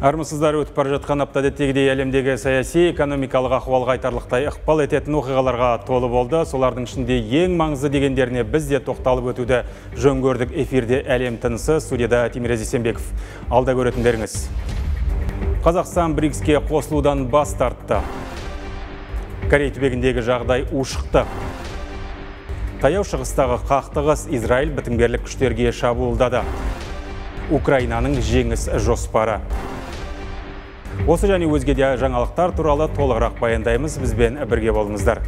Армысыздар өтіп бара жатқан апта әдеттегідей әлемдегі саяси экономикалық ахуалға айтарлықтай ықпал ететін оқиғаларға толы болды. Солардың ішінде ең маңызды дегендеріне біз де тоқталып өтуді жөн көрдік эфирде әлем тынысы студияда Тимир Зесенбеков. Алда көретіндеріңіз. Қазақстан БРИКСке қосылудан бас тартты. Корей түбегіндегі жағдай ушықты. Таяу шығыстағы қақтығыс Израиль бітімгерлік күштерге шабуылдады. Украинаның жеңіс жоспары. Осы және өзге де жаңалықтар туралы толығырақ баяндаймыз. Бізбен бірге болыңыздар.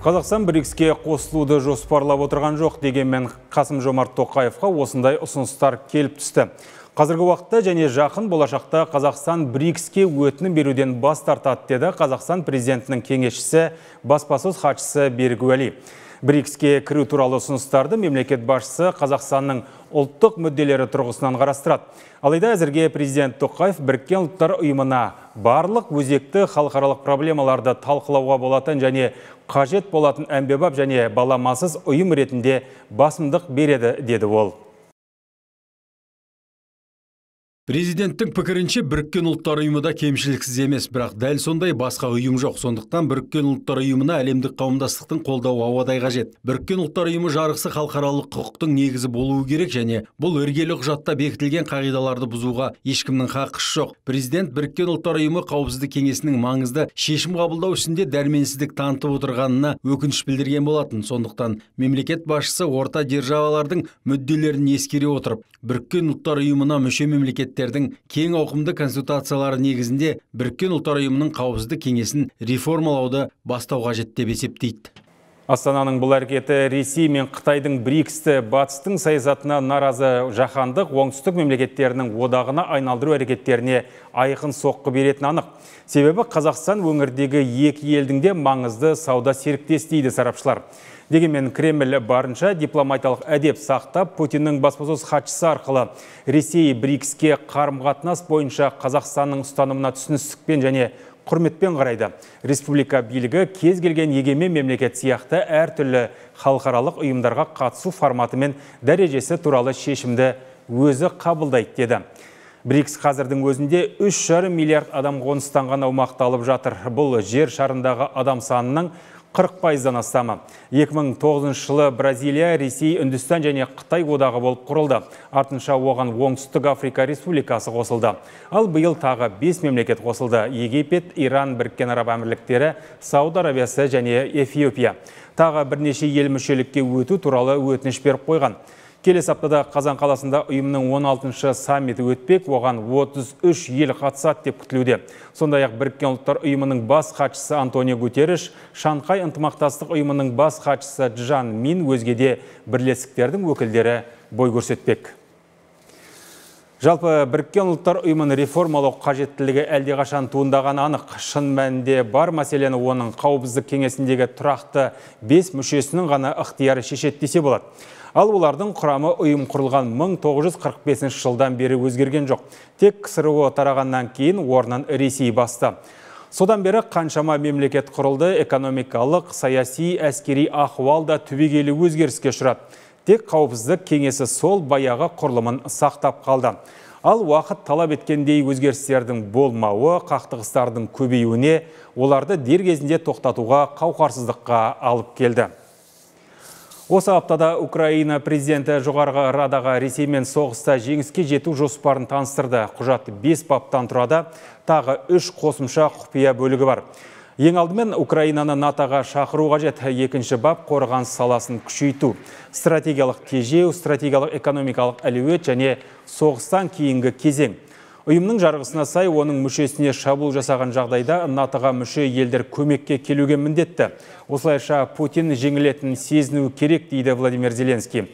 Қазақстан БРИКСке қосылуды жоспарлап отырған жоқ дегенмен Қасым Жомарт Тоқаевқа осындай ұсыныстар келіп түсті. Қазіргі уақытта және жақын болашақта Қазақстан БРИКСке өтінім беруден бас тартады деді Қазақстан президентінің кеңесшісі баспасөз хатшысы Берік Уәли. БРИКСке кіру туралы ұсыныстарды мемлекет басшысы Қазақстанның ұлттық мүдделері тұрғысынан қарастырады. Алайда әзірге президент Тоқаев біріккен ұлттар ұйымына барлық өзекті халықаралық проблемаларды талқылауға болатын және қажет болатын әмбебап және баламасыз ұйым ретінде басымдық береді деді ол. Президенттің пікірінше біріккен ұлттар ұйымы да кемшіліксіз емес, бірақ дәл сондай басқа ұйым жоқ. Сондықтан біріккен ұлттар ұйымына әлемдік қауымдастықтың қолдауы ауадай қажет. Біріккен ұлттар ұйымы жарғысы халықаралық құқықтың негізі болуы керек және бұл іргелі құжатта бекітілген қағидаларды бұзуға ешкімнің хақысы жоқ. Президент біріккен ұлттар ұйымы қауіпсіздік кеңесінің маңызды шешім қабылдау ісінде дәрменсіздік танытып отырғанына өкініш білдірген болатын. Сондықтан мемлекет басшысы орта державалардың мүдделерін ескере отырып, біріккен ұлттар ұйымына мүше мемлекеттер мемлекеттердің кең ауқымды консультациялары негізінде біріккен ұлттар ұйымының қауіпсіздік кеңесін реформалауды бастау қажет деп есептейді Астананың бұл әрекеті Ресей мен Қытайдың БРИКСті батыстың саясатына наразы жаһандық оңтүстік мемлекеттерінің одағына айналдыру әрекеттеріне айқын соққы беретін анық. Себебі Қазақстан өңірдегі екі елдің де маңызды сауда серіктес дейді сарапшылар. Дегенмен Кремль барынша дипломатиялық әдеп сақтап, Путиннің баспасөз хатшысы арқылы Ресей БРИКСке қарым-қатынас бойынша Қазақстанның ұстанымына түсіністікпен және құрметпен қарайды. Республика билігі кез келген егемен мемлекет сияқты әртүрлі халықаралық ұйымдарға қатысу форматы мен дәрежесі туралы шешімді өзі қабылдайды деді. БРИКС қазірдің өзінде 3,5 миллиард адам қоныстанған аумақты алып жатыр. Бұл жер шарындағы адам санының 40 пайыздан астамы. 2009 жылы Бразилия, Ресей, Үндістан және Қытай одағы болып құрылды. Артынша оған Оңтүстік Африка Республикасы қосылды. Ал биыл тағы 5 мемлекет қосылды. Египет, Иран, Біріккен Араб Әмірліктері, Сауд Арабиясы және Эфиопия. Тағы бірнеше ел мүшелікке өту туралы өтініш беріп қойған. Келесі аптада Қазан қаласында ұйымның 16-шы саммиті өтпек, оған 33 ел қатысады деп күтілуде. Сондай-ақ біріккен ұлттар ұйымының бас хатшысы Антонио Гутерриш, Шанхай ынтымақтастық ұйымының бас хатшысы Джан Мин өзге де бірлестіктердің өкілдері бой көрсетпек. Жалпы біріккен ұлттар ұйымын реформалау қажеттілігі әлдеқашан туындаған анық. Шын мәнінде бар мәселені оның қауіпсіздік кеңесіндегі тұрақты бес мүшесінің ғана ықтияры шешеді десе болады. Ал олардың құрамы ұйым құрылған 1945 жылдан бері өзгерген жоқ. Тек КСРО тарағаннан кейін орнын Ресей басты. Содан бері қаншама мемлекет құрылды, экономикалық, саяси, әскери ахуал да түбегейлі өзгеріске ұшырады. Тек қауіпсіздік кеңесі сол баяғы құрылымын сақтап қалды. Ал уақыт талап еткендей өзгерістердің болмауы, қақтығыстардың көбеюіне, оларды дер кезінде тоқтатуға қауқарсыздыққа алып келді. Осы аптада Украина президенті жоғарғы радаға Ресеймен соғыста жеңіске жету жоспарын таныстырды. Құжат 5 баптан тұрады, тағы 3 қосымша құпия бөлігі бар. Ең алдымен Украинаны НАТОға шақыру қажет. Екінші бап қорған саласын күшейту. Стратегиялық тежеу, стратегиялық экономикалық әлеует және соғыстан кейінгі кезең. Ұйымның жарғысына сай оның мүшесіне шабуыл жасаған жағдайда НАТОға мүше елдер көмекке келуге міндетті. Осылайша Путин жеңілетін сезіну керек дейді Владимир Зеленский.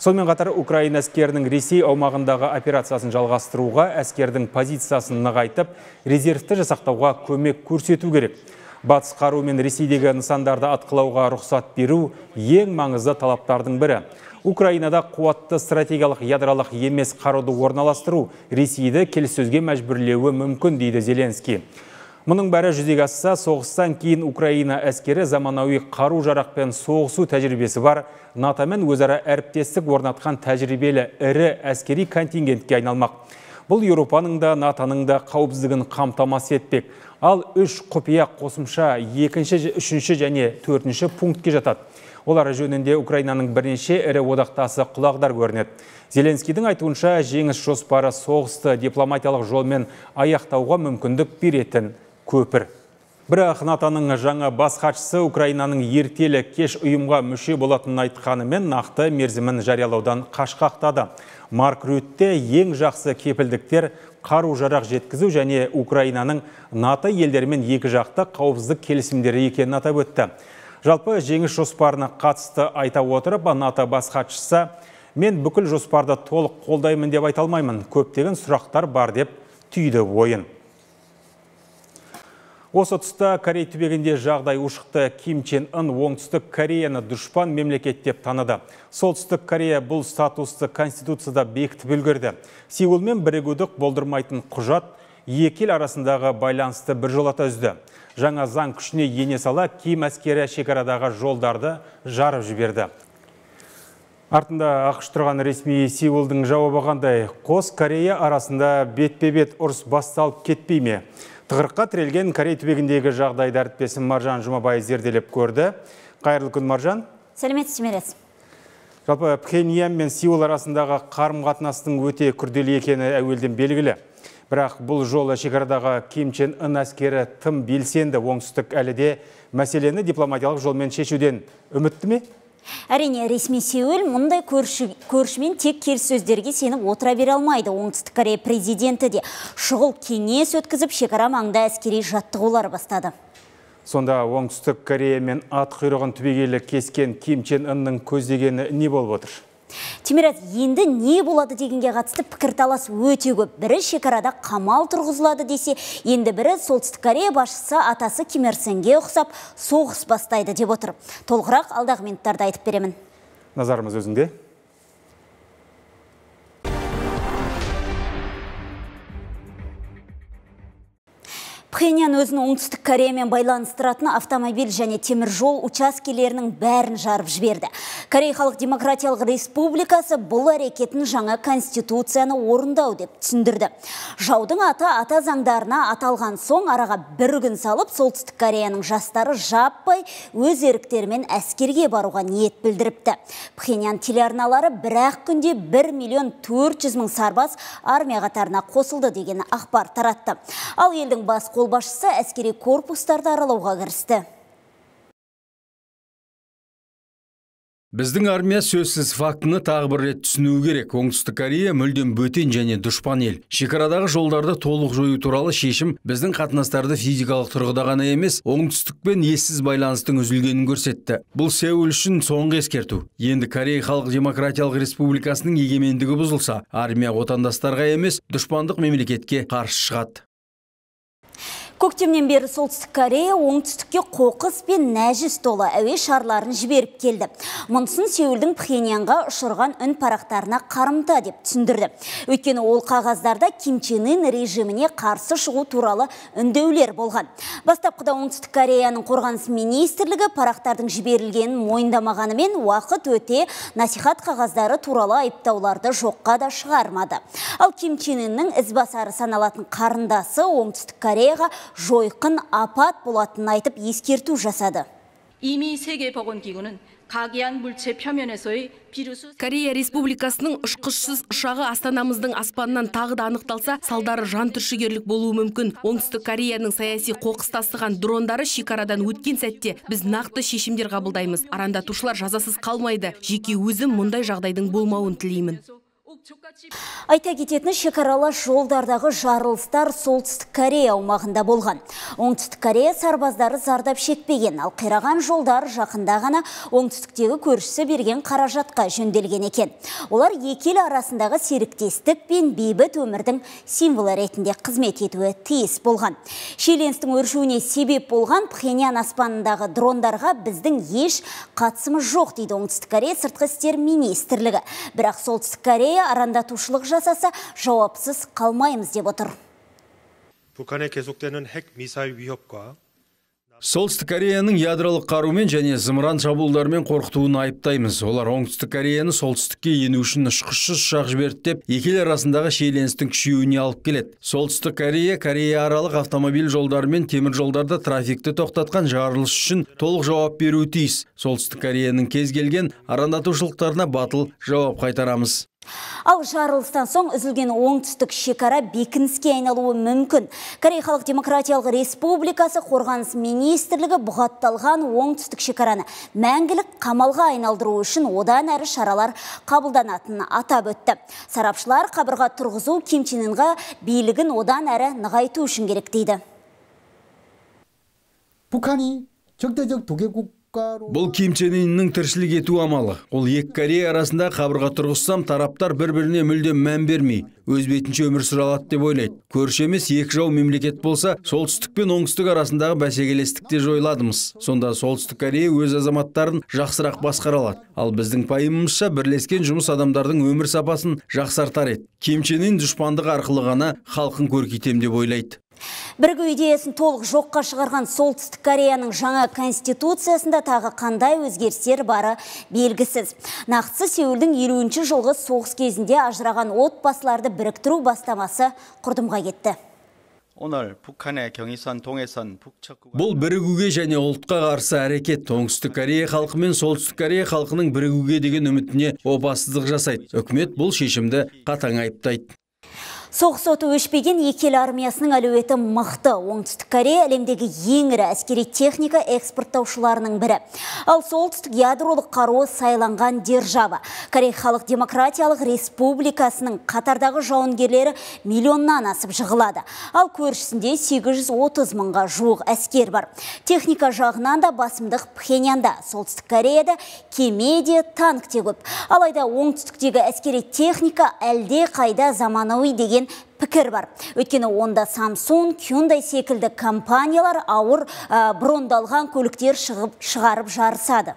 Сонымен қатар Украина әскерінің Ресей аумағындағы операциясын жалғастыруға, әскердің позициясын нығайтып, резервті жасақтауға көмек көрсету керек. Батыс қару мен Ресейдегі нысандарды атқылауға рұқсат беру ең маңызды талаптардың бірі. Украинада қуатты стратегиялық ядралық емес қаруды орналастыру Ресейді келіссөзге мәжбүрлеуі мүмкін дейді Зеленский. Мұның бәрі жүзеге асса, соғыстан кейін Украина әскері заманауи қару жарақпен соғысу тәжірибесі бар НАТО мен өзара әріптестік орнатқан тәжірибелі ірі әскери контингентке айналмақ. Бұл Еуропаның да НАТОның да қауіпсіздігін қамтамасыз етпек. Ал үш құпия қосымша екінші, үшінші және төртінші пунктке жатады. Олар жөнінде Украинаның бірнеше ірі одақтасы құлағдар көрінеді. Зеленскийдің айтуынша жеңіс жоспары соғысты дипломатиялық жолмен аяқтауға мүмкіндік беретін көпір. Бірақ натаның жаңа бас хатшысы Украинаның ертелі кеш ұйымға мүше болатынын айтқанымен нақты мерзімін жариялаудан қашқақтады. Марк Рютте ең жақсы кепілдіктер қару жарақ жеткізу және Украинаның НАТО елдерімен екі жақты қауіпсіздік келісімдері екенін атап өтті. Жалпы жеңіс жоспарына қатысты айта отырып, НАТО бас хатшысы мен бүкіл жоспарды толық қолдаймын деп айта алмаймын. Көптеген сұрақтар бар деп түйді ойын. Осы тұста Корей түбегінде жағдай ушықты Ким Чен Ын оңтүстік Кореяны дұшпан мемлекет деп таныды. Солтүстік Корея бұл статусты конституцияда бекітіп үлгерді. Сеулмен бірігуді болдырмайтын құжат екі ел арасындағы байланысты бір жолата үзді. Жаңа заң күшіне ене сала Ким әскері шекарадағы жолдарды жарып жіберді. Артында ақш тұрған ресми Сеулдың жауабы қандай? Қос Корея арасында бетпе-бет ұрыс басталып кетпей ме? Тығырыққа тірелген Корей түбегіндегі жағдайды әріптесім Маржан Жұмабай зерделеп көрді. Қайырлы күн Маржан. Сәлеметсіз мерес. Жалпы Пхеньян мен Сеул арасындағы қарым-қатынастың өте күрделі екені әуелден белгілі. Бірақ бұл жолы шекарадағы Ким Чен Ын әскері тым белсенді оңтүстік әліде мәселені дипломатиялық жолмен шешуден үмітті ме? Әрине, ресми Сеул мұндай көршімен тек келіссөздерге сеніп отыра бере алмайды. Оңтүстік Корея президенті де шұғыл кеңес өткізіп, шекара маңда әскери жаттығулар бастады. Сонда Оңтүстік Корея мен ат құйрығын түбегейлі кескен Ким Чен Ынның көздегені не болып отыр? Тимират енді не болады дегенге қатысты пікірталас өте көп. Бірі шекарада қамал тұрғызылады десе, енді бірі Солтүстік Корея басшысы атасы Ким Ир Сенге ұқсап соғыс бастайды деп отыр. Толығырақ алдағы минуттарда айтып беремін. Назарымыз өзіңде. Пхеньян өзінің оңтүстік Кореямен байланыстыратын автомобиль және темір жол учаскелерінің бәрін жарып жіберді. Корей халық демократиялық республикасы бұл әрекетін жаңа конституцияны орындау деп түсіндірді. Жаудың аты ата заңдарына аталған соң араға бір күн салып, солтүстік Кореяның жастары жаппай өз еріктерімен әскерге баруға ниет білдіріпті. Пхеньян телеарналары бір-ақ күнде 1 миллион 400 мың сарбаз армия қатарына қосылды деген ақпар таратты. Ал елдің бас қол қолбасшысы әскери корпустарды аралауға кірісті. Біздің армия сөзсіз фактіні тағы бір рет түсінуі керек. Оңтүстік Корея мүлдем бөтен және дұшпан ел. Шекарадағы жолдарды толық жою туралы шешім біздің қатынастарды физикалық тұрғыда ғана емес, оңтүстікпен ессіз байланыстың үзілгенін көрсетті. Бұл Сеул үшін соңғы ескерту. Енді Корея Халық Демократиялық Республикасының егемендігі бұзылса, армия отандастарға емес, дұшпандық мемлекетке қарсы шығады. Көктемнен бері солтүстік Корея оңтүстікке қоқыс пен нәжіс толы әуе шарларын жіберіп келді. Мұнысын Сеулдің Пхеньянға ұшырған үн парақтарына қарымта деп түсіндірді. Өйткені ол қағаздарда Ким режиміне қарсы шығу туралы үндеулер болған. Бастапқыда оңтүстік Кореяның қорғаныс министрлігі парақтардың жіберілгенін мойындамағанымен уақыт өте насихат қағаздары туралы айыптауларды жоққа да шығармады. Ал Ким ізбасары саналатын қарындасы оңтүстік Кореяға жойқын апат болатынын айтып ескерту жасады. 이미 세계보건기구는 각이한 물체 표면에서의 비루스 Корея Республикасының ұшқышсыз ұшағы астанамыздың аспанынан тағы да анықталса, салдары жан түршігерлік болуы мүмкін. Оңтүстік Кореяның саяси қоқыс тастаған дрондары шекарадан өткен сәтте біз нақты шешімдер қабылдаймыз. Арандатушылар жазасыз қалмайды. Жеке өзім мұндай жағдайдың болмауын тілеймін. Айта кететіні шекаралас жолдардағы жарылыстар солтүстік Корея аумағында болған. Оңтүстік Корея сарбаздары зардап шекпеген, ал қираған жолдар жақында ғана оңтүстіктегі көршісі берген қаражатқа жөнделген екен. Олар екі ел арасындағы серіктестік пен бейбіт өмірдің символы ретінде қызмет етуі тиіс болған. Шиеленістің өршуіне себеп болған Пхеньян аспанындағы дрондарға біздің еш қатысымыз жоқ дейді оңтүстік Корея сыртқы істер министрлігі. Бірақ солтүстік Корея арандатушылық жасаса жауапсыз қалмаймыз деп отыр. Солстық кореяның ядролық қарумен және зымыран шабуылдарымен қорқытуын айыптаймыз. Олар оңтүстік кореяны солтүстікке ену үшін ұшқышсыз ұшақ жіберді деп екі ел арасындағы шиеленістің күшеюіне алып келеді. Солтүстік корея корея аралық автомобиль жолдары мен темір жолдарда трафикті тоқтатқан жарылыс үшін толық жауап беру тиіс. Солтүстік кореяның кез келген арандатушылықтарына батыл жауап қайтарамыз. Ал жарылыстан соң үзілген оңтүстік шекара бекініске айналуы мүмкін. Корей халық демократиялық республикасы қорғаныс министрлігі бұғатталған оңтүстік шекараны мәңгілік қамалға айналдыру үшін одан әрі шаралар қабылданатынын атап өтті. Сарапшылар қабырға тұрғызу Ким Чен Ынға билігін одан әрі нығайту үшін керек дейді. 북한이 적대적 도개국 бұл ким чен ынның тіршілік ету амалы. Ол екі корея арасында қабырға тұрғызсам тараптар бір біріне мүлдем мән бермей өз бетінше өмір сүре алады деп ойлайды. Көрші емес екі жау мемлекет болса солтүстік пен оңтүстік арасындағы бәсекелестік те жойыладымыз сонда солтүстік корея өз азаматтарын жақсырақ басқара алады ал біздің пайымымызша бірлескен жұмыс адамдардың өмір сапасын жақсартар еді. Ким чен ын дұшпандық арқылы ғана халқын көркейтем деп ойлайды бірігу идеясын толық жоққа шығарған солтүстік кореяның жаңа конституциясында тағы қандай өзгерістер бары белгісіз. Нақтысы сеулдің елуінші жылғы соғыс кезінде ажыраған отбасыларды біріктіру бастамасы құрдымға кетті. Бұл бірігуге және ұлтқа қарсы әрекет оңтүстік корея халқы мен солтүстік корея халқының бірігуге деген үмітіне опасыздық жасайды. Үкімет бұл шешімді қатаң айыптайды. Соғыс оты өшпеген екі ел армиясының әлеуеті мықты. Оңтүстік Корея әлемдегі ең ірі әскери техника экспорттаушыларының бірі. Ал солтүстік ядролық қаруы сайланған держава. Корей халық демократиялық республикасының қатардағы жауынгерлері миллионнан асып жығылады. Ал көршісінде 830 мыңға жуық әскер бар. Техника жағынан да басымдық Пхеньянда, солтүстік Кореяда кеме танк көп. Алайда оңтүстіктегі әскери техника әлде қайда заманауи деген пікір бар. Өйткені онда Samsung, Hyundai секілді компаниялар ауыр брондалған көліктер шығып шығарып жарысады.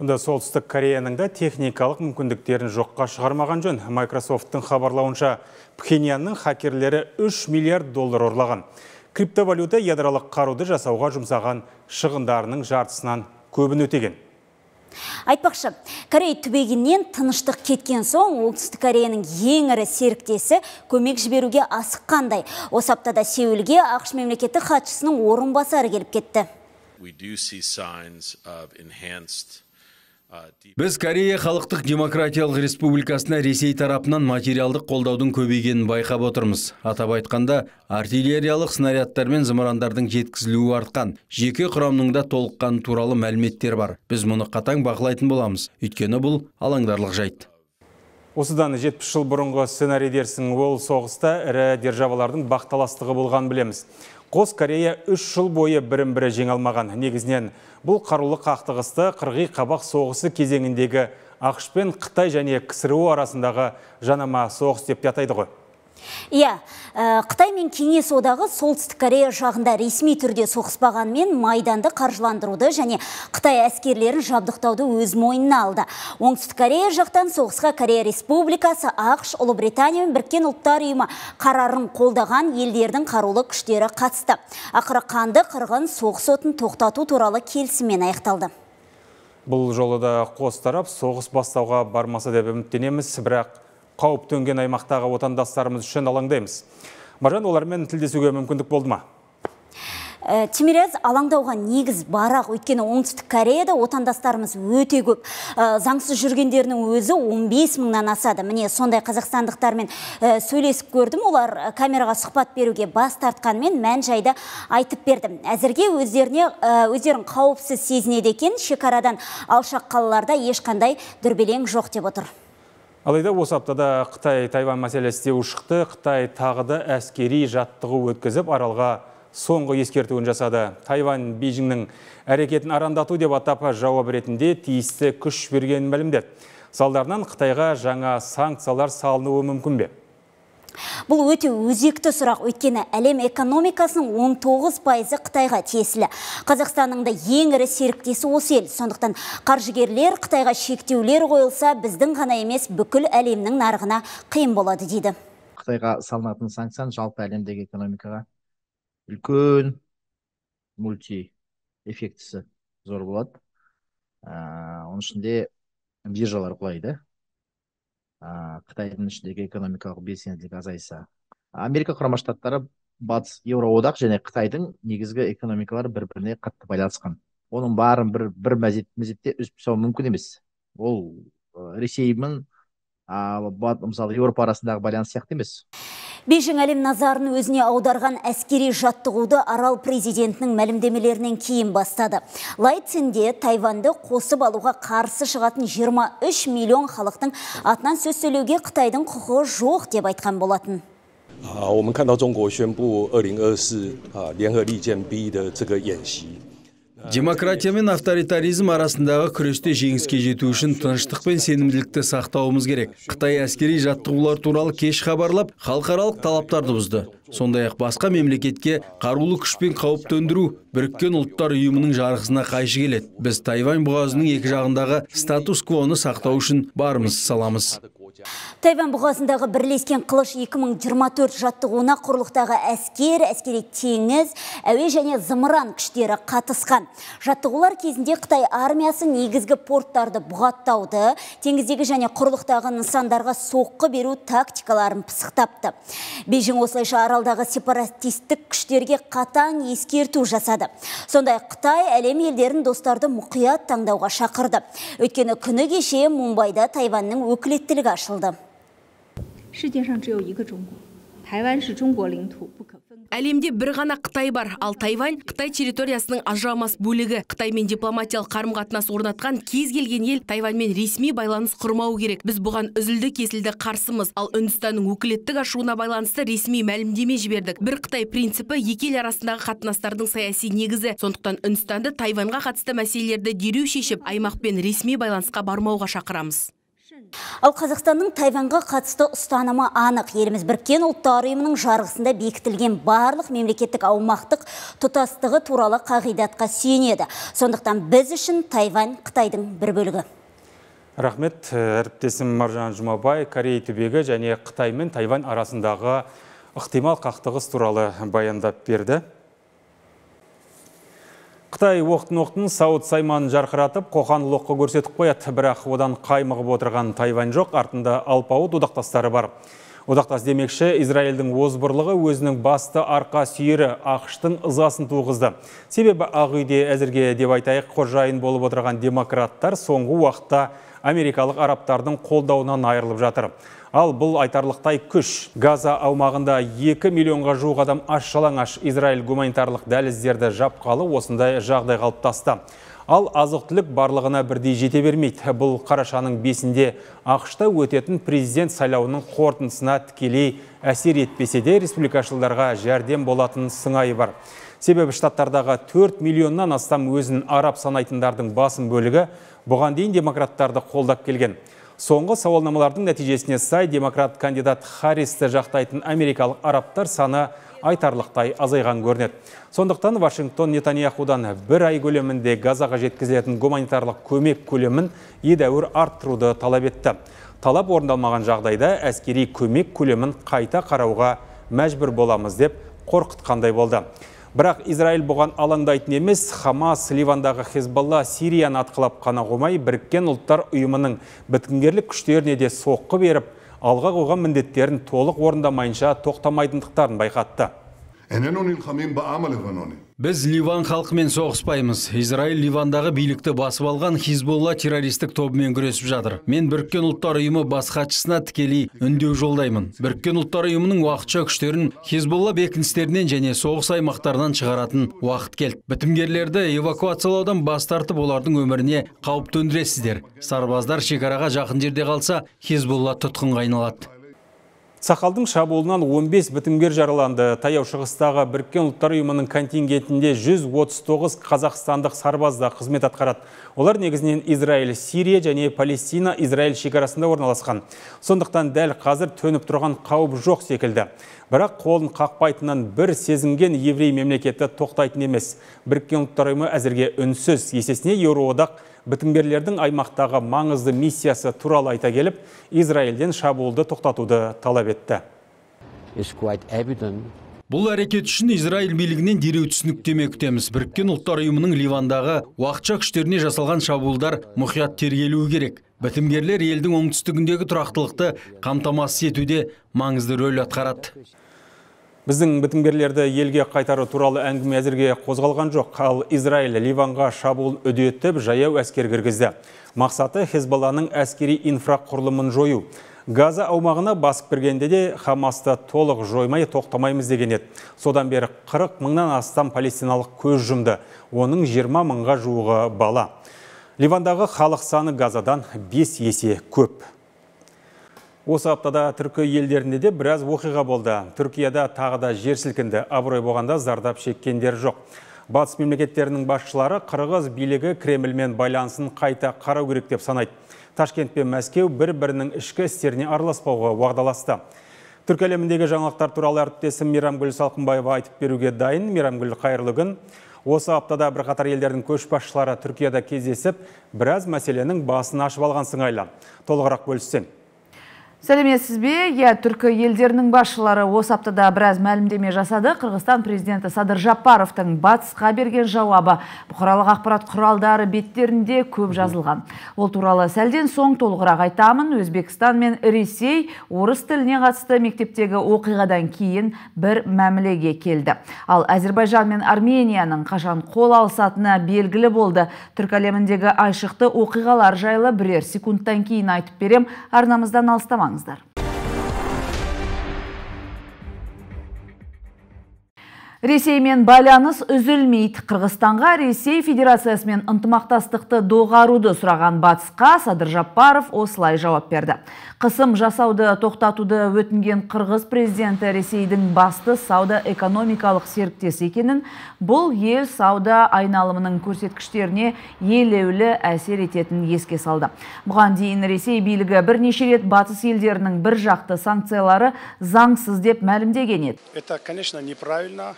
Онда солтүстік Кореяның да техникалық мүмкіндіктерін жоққа шығармаған жөн. Microsoft'тың хабарлауынша Пхеньянның хакерлері 3 миллиард доллар ұрлаған. Криптовалюта ядролық қаруды жасауға жұмсаған шығындарының жартысынан көбін өтеген. Айтпақшы, Корей түбегінен тыныштық кеткен соң, Оңтүстік Кореяның ең ірі серіктесі көмек жіберуге асыққандай. Осы аптада Сеулге ақш мемлекеттік хатшысының орынбасары келіп кетті. Біз корея халықтық демократиялық республикасына ресей тарапынан материалдық қолдаудың көбейгенін байқап отырмыз атап айтқанда артиллериялық снарядтар мен зымырандардың жеткізілуі артқан жеке құрамның да толыққаны туралы мәліметтер бар біз мұны қатаң бақылайтын боламыз өйткені бұл алаңдарлық жайт Осыдан 70 жыл бұрынғы сценарий дерсің ол соғыста ірі державалардың бақталастығы болған білеміз. Қос Корея үш жыл бойы бірін бірі жеңалмаған. Негізінен бұл қарулы қақтығысты қырғи қабақ соғысы кезеңіндегі ақш пен қытай және ксро арасындағы жанама соғыс деп атайды ғой. Иә, ә, Қытай мен Кеңес одағы солтүстік Корея жағында ресми түрде соғыспағанмен майданды қаржыландыруды және Қытай әскерлерін жабдықтауды өз мойнына алды. Оңтүстік Корея жақтан соғысқа Корея Республикасы, ақш, Ұлыбритания мен Біріккен ұлттар ұйымы қарарын қолдаған елдердің қарулы күштері қатысты. Ақыры қанды қырғын соғыс отын тоқтату туралы келісіммен аяқталды. Бұл жолы да қос тарап соғыс бастауға бармаса деп үміттенеміз, бірақ қауіп төнген аймақтағы отандастарымыз үшін алаңдаймыз. Маржан олармен тілдесуге мүмкіндік болды ма? Ә, алаңдауға негіз барақ. Өйткені оңтүстік Кореяда отандастарымыз өте көп. Ә, заңсыз жүргендерінің өзі 15 мыңнан асады. Міне сондай қазақстандықтармен ә, сөйлесіп көрдім. Олар камераға сұхбат беруге бас тартқанмен мән жайды айтып бердім әзірге өздеріне өздерін қауіпсіз сезінеді екен. Шекарадан алшақ қалаларда ешқандай дүрбелең жоқ деп отыр. Алайда осы аптада Қытай Тайвань мәселесі де шықты. Қытай тағыды әскери жаттығу өткізіп, аралға соңғы ескертуін жасады. Тайвань Бейжіңнің әрекетін арандату деп атап жауап ретінде тиісті күш бергенін мәлімдеді. Салдарынан Қытайға жаңа санкциялар салынуы мүмкін бе? Бұл өте өзекті сұрақ өйткені әлем экономикасының 19 пайызы Қытайға тиесілі. Қазақстанның да ең ірі серіктесі осы ел. Сондықтан қаржыгерлер Қытайға шектеулер қойылса, біздің ғана емес бүкіл әлемнің нарығына қиын болады дейді. Қытайға салынатын санкцияны жалпы әлемдегі экономикаға үлкен мульти эффектісі зор болады ә, оның ішінде биржалар құлайды қытайдың ішіндегі экономикалық белсенділік азайса америка құрама штаттары батыс еуроодақ және қытайдың негізгі экономикалары бір біріне қатты байланысқан. Оның барын бір бір мезет, мезетте үзіп тастау мүмкін емес. Ол ресеймен мысалы еуропа арасындағы байланыс сияқты емес. Бейжің әлем назарын өзіне аударған әскери жаттығуды арал президентінің мәлімдемелерінен кейін бастады. Лайцинде Тайванды қосып алуға қарсы шығатын 23 миллион халықтың атынан сөз сөйлеуге Қытайдың құқығы жоқ деп айтқан болатын. 啊，我们看到中国宣布二零二四啊联合利剑 B 的这个演习。 Демократия мен авторитаризм арасындағы күресте жеңіске жету үшін тыныштық пен сенімділікті сақтауымыз керек. Қытай әскери жаттығулар туралы кеш хабарлап халықаралық талаптарды бұзды. Сондай ақ басқа мемлекетке қарулы күшпен қауіп төндіру біріккен ұлттар ұйымының жарғысына қайшы келеді. Біз тайвань бұғазының екі жағындағы статус квоны сақтау үшін барымызды саламыз. Тайвань бұғазындағы бірлескен қылыш 2024 жаттығуына құрлықтағы әскер, әскери теңіз, әуе және зымыран күштері қатысқан. Жаттығулар кезінде Қытай армиясы негізгі порттарды бұғаттауды, теңіздегі және құрлықтағы нысандарға соққы беру тактикаларын пысықтапты. Бейжің осылайша аралдағы сепаратистік күштерге қатаң ескерту жасады. Сондай Қытай әлем елдерін достарды мұқият таңдауға шақырды. Өйткені күні кеше Мумбайда Тайваньның өкілеттілігі ашылды әлемде бір ғана қытай бар. Ал тайвань қытай территориясының ажырамас бөлігі. Қытаймен дипломатиялық қарым қатынас орнатқан кез келген ел тайваньмен ресми байланыс құрмау керек. Біз бұған үзілді кесілді қарсымыз. Ал үндістанның өкілеттік ашуына байланысты ресми мәлімдеме жібердік. Бір қытай принципі екі ел арасындағы қатынастардың саяси негізі. Сондықтан үндістанды тайваньға қатысты мәселелерді дереу шешіп аймақпен ресми байланысқа бармауға шақырамыз. Ал Қазақстанның Тайваньға қатысты ұстанымы анық. Еліміз біріккен ұлттар ұйымының жарғысында бекітілген барлық мемлекеттік аумақтық тұтастығы туралы қағидатқа сүйенеді. Сондықтан біз үшін Тайвань Қытайдың бір бөлігі. Рахмет, әріптесім Маржан Жұмабай, Корей түбегі және Қытай мен Тайвань арасындағы ықтимал қақтығыс туралы баяндап берді. Қытай оқтын-оқтын сауыт сайманын жарқыратып, қоқан лоққы көрсетіп қояды, бірақ одан қаймығып отырған Тайвань жоқ, артында алпауыт одақтастары бар. Одақтас демекші, Израильдің озбырлығы өзінің басты арқа сүйері ақштың ызасын туғызды. Себебі ақ үйде әзірге деп айтайық қожайын болып отырған демократтар соңғы уақытта америкалық арабтардың қолдауынан айырылып жатыр. Ал бұл айтарлықтай күш. Газа аумағында 2 миллионға жуық адам аш жалаңаш Израиль гуманитарлық дәліздерді жапқалы осындай жағдай қалыптасты. Ал азық түлік барлығына бірдей жете бермейді. Бұл қарашаның бесінде ақшта өтетін президент сайлауының қорытындысына тікелей әсер етпесе де республикашылдарға жәрдем болатын сыңайы бар. Себебі штаттардағы 4 миллионнан астам өзін араб санайтындардың басым бөлігі бұған дейін демократтарды қолдап келген. Соңғы сауалнамалардың нәтижесіне сай демократ кандидат Харристі жақтайтын америкалық арабтар саны айтарлықтай азайған көрінеді. Сондықтан Вашингтон Нетаньяхудан бір ай көлемінде газаға жеткізілетін гуманитарлық көмек көлемін едәуір арттыруды талап етті. Талап орындалмаған жағдайда әскери көмек көлемін қайта қарауға мәжбүр боламыз деп қорқытқандай болды. Бірақ Израиль бұған алаңдайтын емес, Хамас, Ливандағы Хезбалла, Сирияны атқылап қана қоймай, біріккен ұлттар ұйымының бітімгерлік күштеріне де соққы беріп, алға қойған міндеттерін толық орындамайынша тоқтамайтындықтарын байқатты. Біз Ливан халқымен соғыспаймыз. Израиль Ливандағы билікті басып алған Хизболла террористік тобымен күресіп жатыр. Мен Біріккен ұлттар ұйымы бас хатшысына тікелей үндеу жолдаймын. Біріккен ұлттар ұйымының уақытша күштерін Хизболла бекіністерінен және соғыс аймақтарынан шығаратын уақыт келді. Бітімгерлерді эвакуациялаудан бас тартып олардың өміріне қауіп төндіресіздер. Сарбаздар шекараға жақын жерде қалса, Хизболла тұтқынға айналады. Сақалдың шабуылынан 15 бітімгер жараланды. Таяу шығыстағы біріккен ұлттар ұйымының контингентінде 139 қазақстандық сарбазда қызмет атқарады. Олар негізінен Израиль, Сирия және Палестина, Израиль шекарасында орналасқан. Сондықтан дәл қазір төніп тұрған қауіп жоқ секілді. Бірақ қолын қақпайтыннан бір сезінген еврей мемлекеті тоқтайтын емес. Біріккен ұлттар ұйымы әзірге үнсіз. Есесіне Еуроодақ бітімгерлердің аймақтағы маңызды миссиясы туралы айта келіп, Израильден шабуылды тоқтатуды талап етті. бұл әрекет үшін израиль билігінен дереу түсініктеме күтеміз біріккен ұлттар ұйымының ливандағы уақытша күштеріне жасалған шабуылдар мұқият тергелуі керек бітімгерлер елдің оңтүстігіндегі тұрақтылықты қамтамасыз етуде маңызды рөл атқарады Біздің бітімгерлерді елге қайтару туралы әңгіме әзірге қозғалған жоқ. Ал Израиль Ливанға шабуыл үдетіп, жаяу әскер кіргізді. Мақсаты Хезбалланың әскери инфрақұрылымын жою. Газа аумағына басып кіргенде де Хамасты толық жоймай тоқтамаймыз деген еді. Содан бері 40 мыңнан астам палестиналық көз жұмды. Оның 20 мыңға жуығы бала. Ливандағы халық саны Газадан 5 есе көп. Осы аптада түркі елдерінде де біраз оқиға болды. Түркияда тағы да жер сілкінді. Абырой болғанда зардап шеккендер жоқ. Батыс мемлекеттерінің басшылары қырғыз билігі Кремльмен байланысын қайта қарау керек деп санайды. Ташкент пен Мәскеу бір-бірінің ішкі істеріне араласпауға уағдаласты. Түркі әлеміндегі жаңалықтар туралы әріптесім Мейрамгүл Салқынбаева айтып беруге дайын. Мейрамгүл қайырлы күн. Осы аптада бірқатар елдердің көшбасшылары Түркияда кездесіп, біраз мәселенің басын ашып алған сыңайлы. Толығырақ бөліссең. Сәлеметсіз бе? Иә, түркі елдерінің басшылары осы аптада біраз мәлімдеме жасады. Қырғызстан президенті Садыр Жапаровтың батысқа берген жауабы бұқаралық ақпарат құралдары беттерінде көп жазылған. Ол туралы сәлден соң толығырақ айтамын. Өзбекстан мен Ресей орыс тіліне қатысты мектептегі оқиғадан кейін бір мәмілеге келді. Ал Әзербайжан мен Арменияның қашан қол алысатыны белгілі болды. Түркі әлеміндегі айшықты оқиғалар жайлы бірер секундтан кейін айтып берем. Арнамыздан алыстамаңыз Kalınızlar. Ресеймен байланыс үзілмейді. Қырғызстанға Ресей Федерациясымен ынтымақтастықты доғаруды сұраған батысқа Садыр Жаппаров осылай жауап берді. Қысым жасауды тоқтатуды өтінген Қырғыз президенті Ресейдің басты сауда экономикалық серіктесі екенін, бұл ел сауда айналымының көрсеткіштеріне елеулі әсер ететін еске салды. Бұған дейін Ресей билігі бірнеше рет батыс елдерінің бір жақты санкциялары заңсыз деп мәлімдеген еді. Это, конечно, неправильно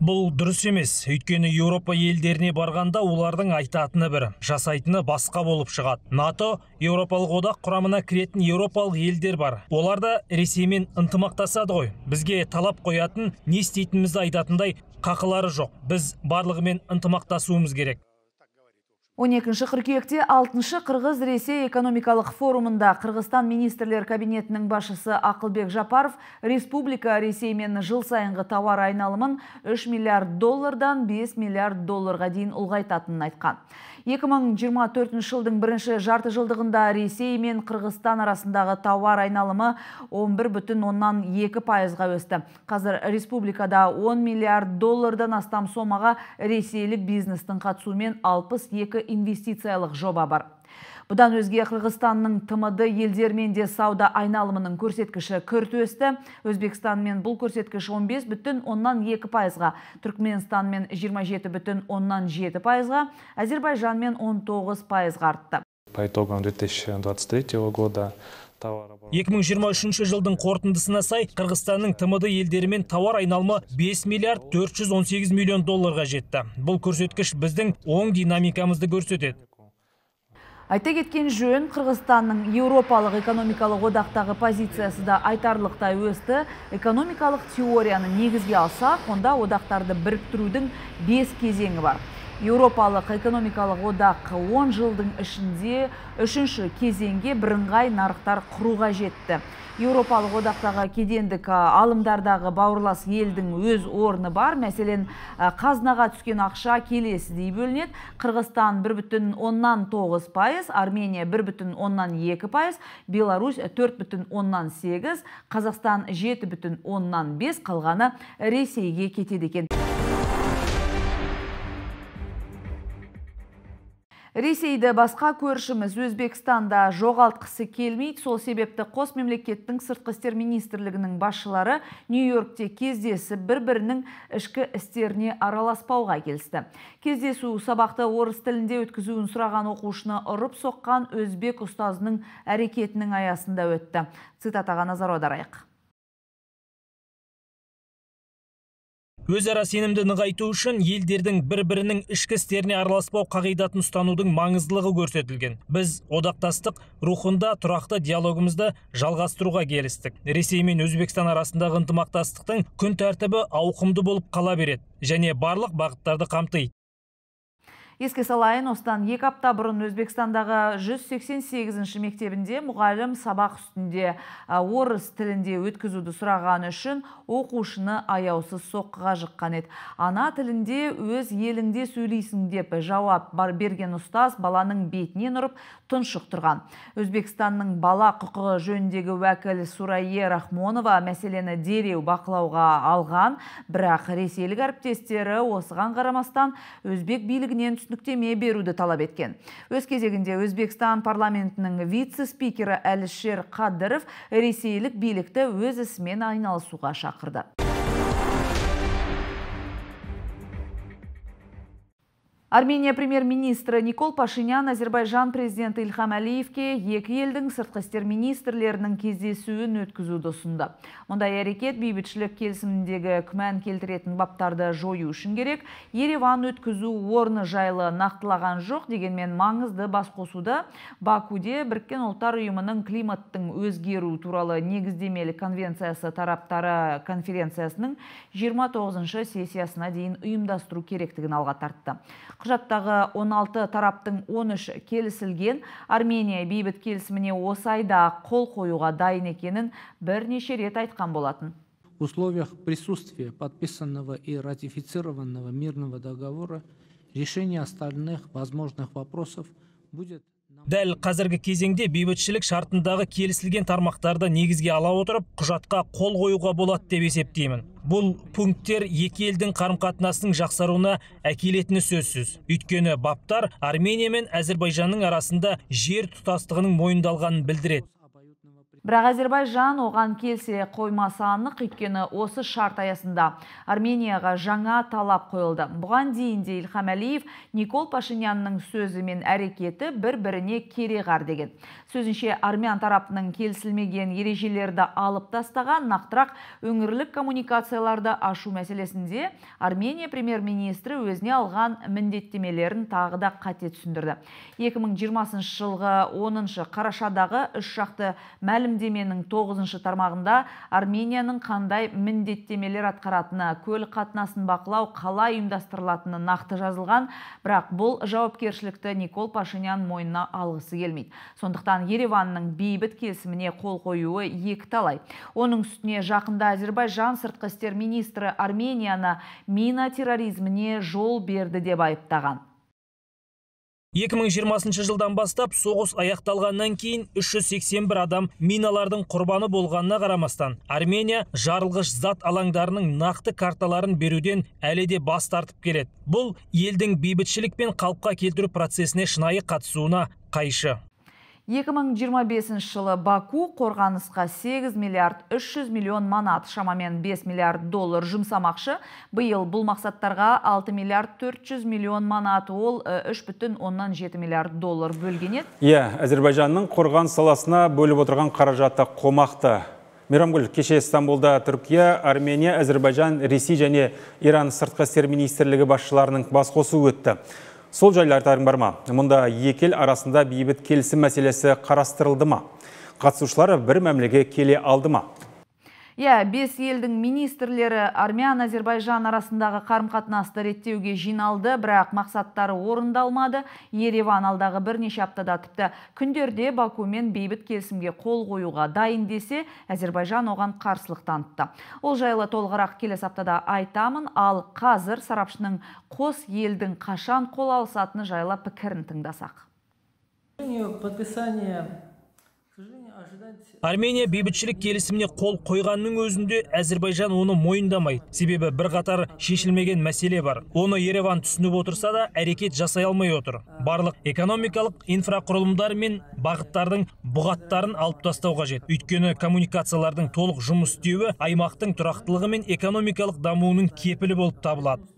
бұл дұрыс емес. Өйткені еуропа елдеріне барғанда олардың айтатыны бір. Жасайтыны басқа болып шығады. Нато еуропалық одақ құрамына кіретін еуропалық елдер бар. Олар да ресеймен ынтымақтасады ғой. Бізге талап қоятын не істейтінімізді айтатындай қақылары жоқ. Біз барлығымен ынтымақтасуымыз керек. 12 қыркүйекте 6 Қырғыз Ресей экономикалық форумында Қырғызстан министрлер кабинетінің басшысы Ақылбек Жапаров республика Ресеймен жыл сайынғы тауар айналымын 3 миллиард доллардан 5 миллиард долларға дейін ұлғайтатынын айтқан. 2024 жылдың бірінші жарты жылдығында Ресей мен Қырғызстан арасындағы тауар айналымы 11 бүтін оннан 2 пайызға өсті. Қазір республикада 10 миллиард доллардан астам сомаға ресейлік бизнестің қатысуымен 62 инвестициялық жоба бар. Бұдан өзге Қырғызстанның ТМД елдермен де сауда айналымының көрсеткіші күрт өсті. Өзбекстанмен бұл көрсеткіш 15 бүтін оннан 2 пайызға, Түркменстанмен 27 бүтін оннан 7 пайызға, Әзербайжанмен 19 пайызға артты. По итогам 2023 года 2023 жылдың қорытындысына сай Қырғызстанның ТМД елдерімен тауар айналымы 5 миллиард 418 миллион долларға жетті. Бұл көрсеткіш біздің оң динамикамызды көрсетеді. Айта кеткен жөн, Қырғызстанның Еуропалық экономикалық одақтағы позициясы да айтарлықтай өсті. Экономикалық теорияны негізге алсақ, онда одақтарды біріктірудің 5 кезеңі бар. Еуропалық экономикалық одақ 10 жылдың ішінде үшінші кезеңге бірыңғай нарықтар құруға жетті. Еуропалық одақтағы кедендік алымдардағы бауырлас елдің өз орны бар. Мәселен, қазынаға түскен ақша бөлінеді. Қырғызстан 1 оннан 9 пайыз, Армения 1 оннан 2 пайыз, Беларусь 4 оннан 8, Қазақстан 7 оннан 5, қалғаны Ресейге кетеді екен. Ресейді басқа көршіміз Өзбекстанда жоғалтқысы келмейді. Сол себепті қос мемлекеттің сыртқы істер министрлігінің басшылары Нью-Йоркте кездесіп бір-бірінің ішкі істеріне араласпауға келісті. Кездесу сабақты орыс тілінде өткізуін сұраған оқушыны ұрып соққан өзбек ұстазының әрекетінің аясында өтті. Цитатаға назар аударайық. Өзара сенімді нығайту үшін елдердің бір бірінің ішкі істеріне араласпау қағидатын ұстанудың маңыздылығы көрсетілген. Біз одақтастық рухында тұрақты диалогымызды жалғастыруға келістік. Ресей мен өзбекстан арасындағы ынтымақтастықтың күн тәртібі ауқымды болып қала береді және барлық бағыттарды қамтиды. Еске салайын, осыдан екі апта бұрын Өзбекстандағы 188-ші мектебінде мұғалім сабақ үстінде орыс тілінде өткізуді сұраған үшін оқушыны аяусыз соққыға жыққан еді. Ана тілінде өз еліңде сөйлейсің деп жауап бар берген ұстаз баланың бетінен ұрып тұншықтырған. Өзбекстанның бала құқығы жөніндегі уәкіл Сурайе Рахмонова мәселені дереу бақылауға алған, бірақ ресейлік әріптестері осыған қарамастан өзбек билігінен түсініктеме беруді талап еткен. Өз кезегінде Өзбекстан парламентінің вице-спикері Әлішер Қадыров ресейлік билікті өз ісімен айналысуға шақырды. Армения премьер-министрі Никол Пашинян Азербайжан президенті Ильхам Әлиевке екі елдің сыртқы істер министрлерінің кездесуін өткізуді ұсынды. Мұндай әрекет бейбітшілік келісіміндегі күмән келтіретін баптарды жою үшін керек. Ереван өткізу орны жайлы нақтылаған жоқ дегенмен маңызды басқосуды Бакуде Біріккен ұлттар ұйымының климаттың өзгеру туралы негіздемелі конвенциясы тараптары конференциясының 29 сессиясына дейін ұйымдастыру керектігін алға тартты. Құжаттағы 16 тараптың 13 келісілген Армения бейбіт келісіміне осы айда қол қоюға дайын екенін бірнеше рет айтқан болатын. Условиях присутствия подписанного и ратифицированного мирного договора решение остальных возможных вопросов будет дәл қазіргі кезеңде бейбітшілік шартындағы келісілген тармақтарды негізге ала отырып құжатқа қол қоюға болады деп есептеймін. Бұл пункттер екі елдің қарым қатынасының жақсаруына әкелетіні сөзсіз. Өйткені баптар армения мен әзірбайжанның арасында жер тұтастығының мойындалғанын білдіреді. Бірақ Азербайжан оған келсе қоймасы анық өйткені осы шарт аясында Арменияға жаңа талап қойылды. Бұған дейін де Ильхам Әлиев Никол Пашинянның сөзі мен әрекеті бір-біріне кереғар деген. Сөзінше армян тарапының келісілмеген ережелерді алып тастаған нақтырақ өңірлік коммуникацияларды ашу мәселесінде Армения премьер-министрі өзіне алған міндеттемелерін тағы да қате түсіндірді. 2020 жылғы 10 қарашадағы үш жақты мәлімдеменің 9 тармағында Арменияның қандай міндеттемелер атқаратыны, көлік қатынасын бақылау қалай ұйымдастырылатыны нақты жазылған, бірақ бұл жауапкершілікті Никол Пашинян мойнына алғысы келмейді. Сондықтан ереванның бейбіт келісіміне қол қоюы екі талай оның үстіне жақында әзірбайжан сыртқы істер министрі арменияны мина терроризміне жол берді деп айыптаған 2020 жылдан бастап соғыс аяқталғаннан кейін 381 адам миналардың құрбаны болғанына қарамастан армения жарылғыш зат алаңдарының нақты карталарын беруден әлі де бас тартып келеді. Бұл елдің бейбітшілік пен қалыпқа келтіру процесіне шынайы қатысуына қайшы. 2025 жылы Баку қорғанысқа 8 миллиард 300 миллион манат шамамен 5 миллиард доллар жұмсамақшы. Биыл бұл мақсаттарға 6 миллиард 400 миллион манат ол 3,7 миллиард доллар бөлген еді. Иә, Әзербайжанның қорған саласына бөліп отырған қаражаты қомақты. Мейрамгүл, кеше Стамбулда Түркия, Армения, Әзербайжан, Ресей және Иран сыртқы істер министрлігі басшыларының басқосуы өтті. Сол жайлы айтарың бар ма? Мұнда екі ел арасында бейбіт келісім мәселесі қарастырылды ма? Қатысушылар бір мәмілеге келе алды ма? Иә, бес елдің министрлері Армян Азербайжан арасындағы қарым-қатынасты реттеуге жиналды, бірақ мақсаттары орындалмады. Ереван алдағы бірнеше аптада тіпті күндерде Бакумен бейбіт келісімге қол қоюға дайын десе, Әзербайжан оған қарсылық танытты. Ол жайлы толығырақ келесі аптада айтамын, ал қазір сарапшының қос елдің қашан қол алысатыны жайлы пікірін тыңдасақ. Подписание армения бейбітшілік келісіміне қол қойғанның өзінде әзірбайжан оны мойындамайды себебі бірқатар шешілмеген мәселе бар. Оны ереван түсініп отырса да әрекет жасай алмай отыр. Барлық экономикалық инфрақұрылымдар мен бағыттардың бұғаттарын алып тастау қажет. Өйткені коммуникациялардың толық жұмыс істеуі аймақтың тұрақтылығы мен экономикалық дамуының кепілі болып табылады.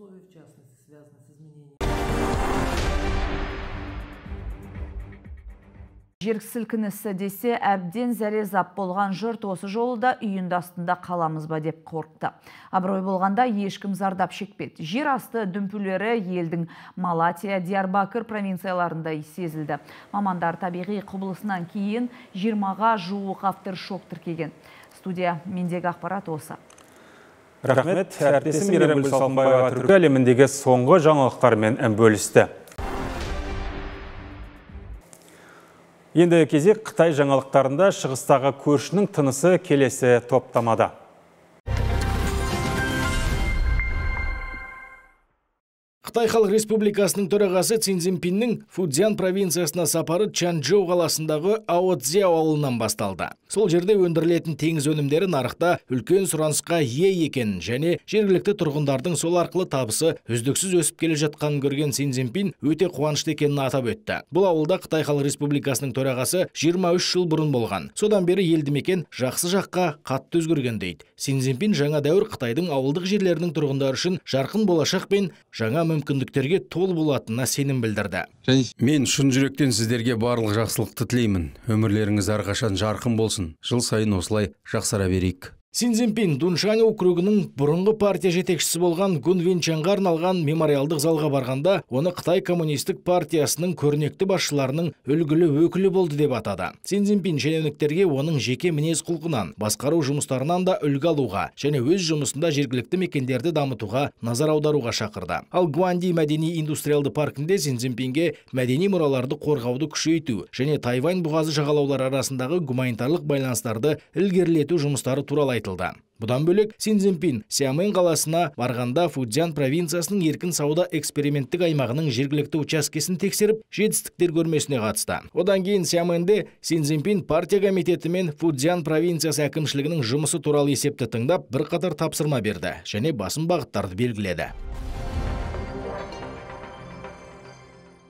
Жер сілкінісі десе әбден зәрезап болған жұрт осы жолы да үйінді астында қаламыз ба деп қорықты. Абырой болғанда ешкім зардап шекпеді. Жер асты дүмпулері елдің Малатия, Диарбакыр провинцияларында сезілді. Мамандар табиғи құбылысынан кейін 20-ға жуық автор-шок тіркеген. Студия мендегі ақпарат осы. Рахмет, әртесім Ирем Гүлсалмбаева түркі әлеміндегі соңғы жаңалықтармен бөлісті. Енді кезек Қытай жаңалықтарында шығыстағы көршінің тынысы келесі топтамада. Қытай Халық Республикасының төрағасы Цин Цзиньпиннің Фудзян провинциясына сапары Чанчжоу қаласындағы Аоцзяо ауылынан басталды. Сол жерде өндірілетін теңіз өнімдері нарықта үлкен сұранысқа ие екен және жергілікті тұрғындардың сол арқылы табысы үздіксіз өсіп келе жатқанын көрген Цин Цзиньпин өте қуанышты екенін атап өтті. Бұл ауылда Қытай Халық Республикасының төрағасы 23 жыл бұрын болған. Содан бері елді мекен жақсы жаққа қатты өзгерген дейді. Цин Цзиньпин жаңа дәуір Қытайдың ауылдық жерлерінің тұрғындары үшін жарқын болашақ пен жаңа мүмкіндіктерге толы болатынына сенім білдірді. Мен шын жүректен сіздерге барлық жақсылықты тілеймін. Өмірлеріңіз әрқашан жарқын болсын. Жыл сайын осылай жақсара берейік. Син Цзиньпин Дуншань округінің бұрынғы партия жетекшісі болған Гун Винчанға арналған мемориалдық залға барғанда, оны Қытай коммунистік партиясының көрнекті басшыларының үлгілі өкілі болды деп атады. Син Цзиньпин шенеуніктерге оның жеке мінез құлқынан, басқару жұмыстарынан да үлгі алуға және өз жұмысында жергілікті мекендерді дамытуға назар аударуға шақырды. Ал Гуанди мәдени индустриалды паркінде Син Цзиньпинге мәдени мұраларды қорғауды күшейту және Тайвань бұғазы жағалаулары арасындағы гуманитарлық байланыстарды ілгерілету жұмыстары туралы айтылды. Бұдан бөлек Син Цзиньпин қаласына барғанда Фудзян провинциясының еркін сауда эксперименттік аймағының жергілікті учаскесін тексеріп жетістіктер көрмесіне қатысты. Одан кейін Сиаменде Син Цзиньпин партия комитеті мен Фудзян провинциясы әкімшілігінің жұмысы туралы есепті тыңдап бірқатар тапсырма берді және басым бағыттарды белгіледі.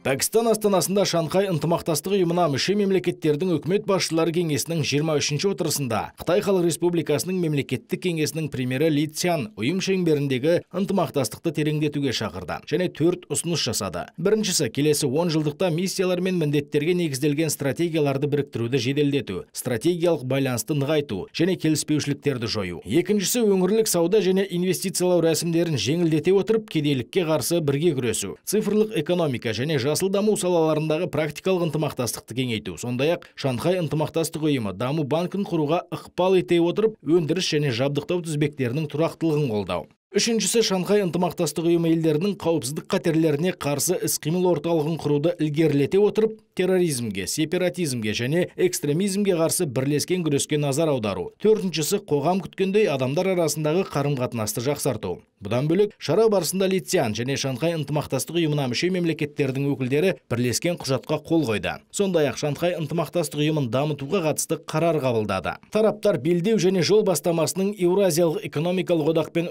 Пәкістан астанасында Шанхай ынтымақтастық ұйымына мүше мемлекеттердің үкімет басшылары кеңесінің 23 отырысында Қытай Халық Республикасының мемлекеттік кеңесінің премьері Ли Цян ұйым шеңберіндегі ынтымақтастықты тереңдетуге шақырды және төрт ұсыныс жасады. Біріншісі келесі 10 жылдықта миссиялар мен міндеттерге негізделген стратегияларды біріктіруді жеделдету, стратегиялық байланысты нығайту және келіспеушіліктерді жою. Екіншісі өңірлік сауда және инвестициялау рәсімдерін жеңілдете отырып кедейлікке қарсы бірге күресу, цифрлық экономика және жасыл даму салаларындағы практикалық ынтымақтастықты кеңейту сондай ақ шанхай ынтымақтастық ұйымы даму банкін құруға ықпал ете отырып өндіріс және жабдықтау тізбектерінің тұрақтылығын қолдау. Үшіншісі Шанхай ынтымақтастық ұйымы елдерінің қауіпсіздік қатерлеріне қарсы іс-қимыл орталығын құруды ілгерілете отырып, терроризмге, сепаратизмге және экстремизмге қарсы бірлескен күреске назар аудару. Төртіншісі қоғам күткендей адамдар арасындағы қарым-қатынасты жақсарту. Бұдан бөлек, шара барысында Литсян және Шанхай ынтымақтастық ұйымына мүше мемлекеттердің өкілдері бірлескен құжатқа қол қойды. Сондай-ақ Шанхай ынтымақтастық ұйымын дамытуға қатысты қарар қабылдады. Тараптар белдеу және жол бастамасының Еуразиялық экономикалық одақпен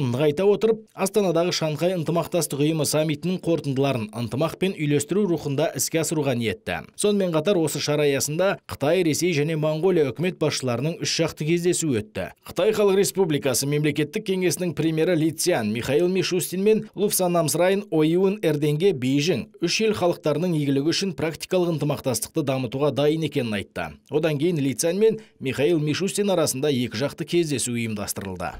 ұштасуын нығайта отырып, Астанадағы Шанхай ынтымақтастық ұйымы саммитінің қорытындыларын ынтымақ пен үйлестіру рухында іске асыруға ниетті. Сонымен қатар осы шара аясында Қытай, Ресей және Моңғолия үкімет басшыларының үш жақты кездесуі өтті. Қытай Халық Республикасы мемлекеттік кеңесінің премьері Ли Михаил Мишустин мен Луфсан Намсрайын Ойуын Эрденге Бейжің үш ел халықтарының игілігі үшін практикалық ынтымақтастықты дамытуға дайын екенін айтты. Одан кейін Ли Цян мен Михаил Мишустин арасында екі жақты кездесу ұйымдастырылды.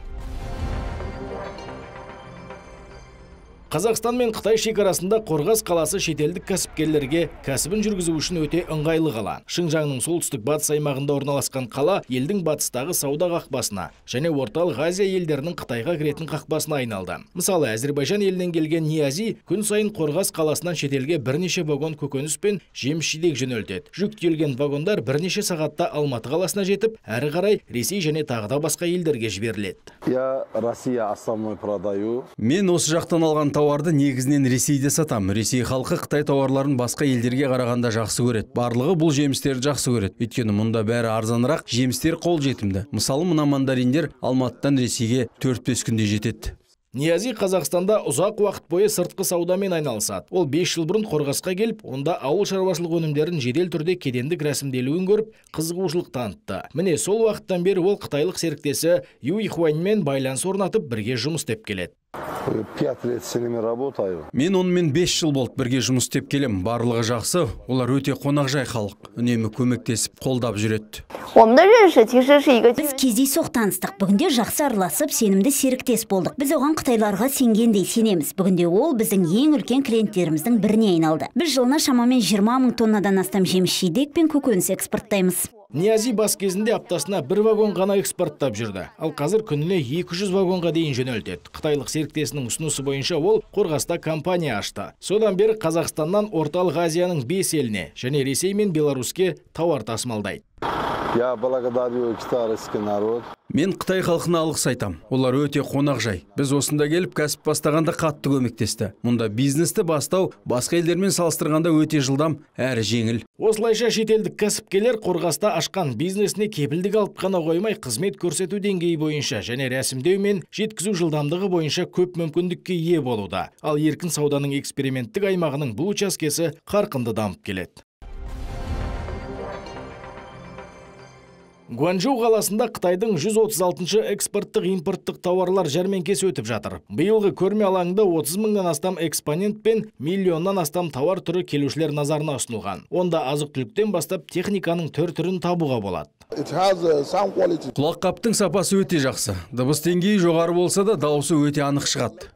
Қазақстан мен Қытай шекарасында Қорғас қаласы шетелдік кәсіпкерлерге кәсібін жүргізу үшін өте ыңғайлы қала. Шыңжаңның солтүстік батыс аймағында орналасқан қала елдің батыстағы сауда қақпасына және орталық Азия елдерінің Қытайға кіретін қақпасына айналды. Мысалы, Әзербайжан елінен келген Ниязи күн сайын Қорғас қаласынан шетелге бірнеше вагон көкөніс пен жеміс-жидек жөнелтеді. Жүк тиелген вагондар бірнеше сағатта Алматы қаласына жетіп, әрі қарай Ресей және тағы да басқа елдерге жіберіледі. Я Россия основной продаю. Мен осы жақтан алған тауарды негізінен Ресейде сатам. Ресей халқы Қытай тауарларын басқа елдерге қарағанда жақсы көреді. Барлығы бұл жемістерді жақсы көреді. Өйткені мұнда бәрі арзанырақ, жемістер қол жетімді. Мысалы, мына мандариндер Алматыдан Ресейге 4-5 күнде жетеді. Ниязи Қазақстанда ұзақ уақыт бойы сыртқы саудамен айналысады. Ол 5 жыл бұрын Қорғасқа келіп, онда ауыл шаруашылық өнімдерін жедел түрде кедендік рәсімделуін көріп, қызығушылық танытты. Міне сол уақыттан бері ол қытайлық серіктесі Юй Хуаньмен байланыс орнатып бірге жұмыс істеп келеді. Пять лет с ними работаю. мен онымен 5 жыл болды бірге жұмыс істеп келем. Барлығы жақсы. Олар өте қонақжай халық. Үнемі көмектесіп қолдап жүреді. Біз кездейсоқ таныстық. Бүгінде жақсы араласып сенімді серіктес болдық. Біз оған қытайларға сенгендей сенеміз. Бүгінде ол біздің ең үлкен клиенттеріміздің біріне айналды. Біз жылына шамамен 20 мың тоннадан астам жеміс жидек пен көкөніс экспорттаймыз. Ниязи бас кезінде аптасына бір вагон ғана экспорттап жүрді. Ал қазір күніне 200 вагонға дейін жөнелтеді. Қытайлық серіктесінің ұсынысы бойынша ол Қорғаста компания ашты. Содан бері Қазақстаннан Орталық Азияның 5 еліне және Ресей мен Беларуське тауар тасымалдайды. Я благодарю народ. Мен қытай халқына алғыс айтам олар өте қонақжай біз осында келіп кәсіп бастағанда қатты көмектесті мұнда бизнесті бастау басқа елдермен салыстырғанда өте жылдам әрі жеңіл Осылайша шетелдік кәсіпкерлер Қорғаста ашқан бизнесіне кепілдік алып қана қоймай қызмет көрсету деңгейі бойынша және рәсімдеу мен жеткізу жылдамдығы бойынша көп мүмкіндікке ие болуда. Ал еркін сауданың эксперименттік аймағының бұл учаскесі қарқынды дамып келеді. Гуанчжоу қаласында Қытайдың 136-шы экспорттық импорттық тауарлар жәрмеңкесі өтіп жатыр. Биылғы көрме алаңында 30 мыңнан астам экспонент пен миллионнан астам тауар түрі келушілер назарына ұсынылған. Онда азық түліктен бастап техниканың түр түрін табуға болады. құлаққаптың сапасы өте жақсы дыбыс деңгейі жоғары болса да дауысы өте анық шығады